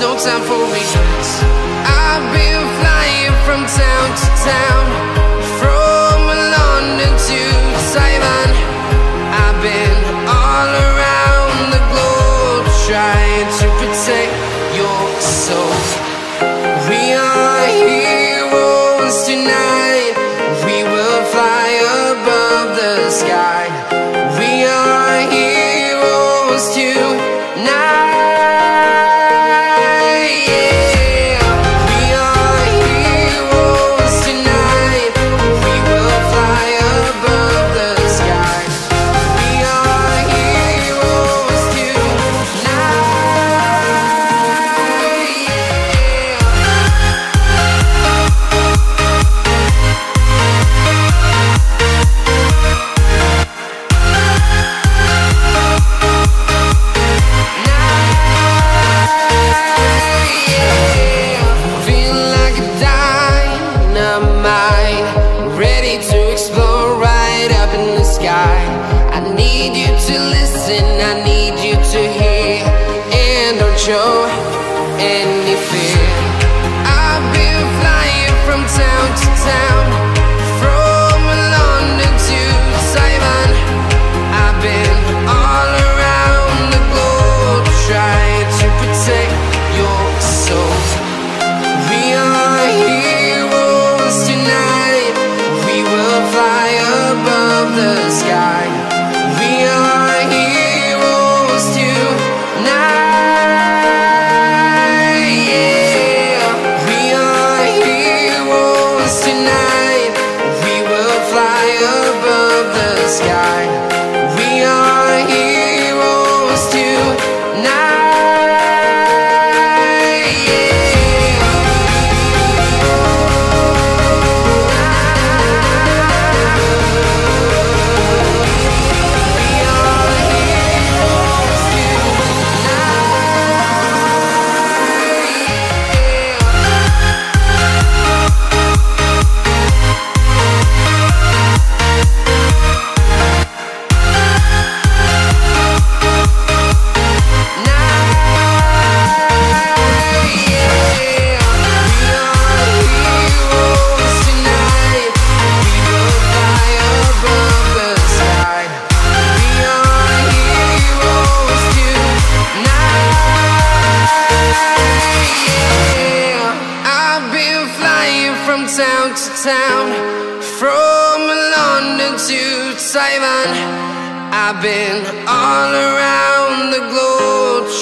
no time for me.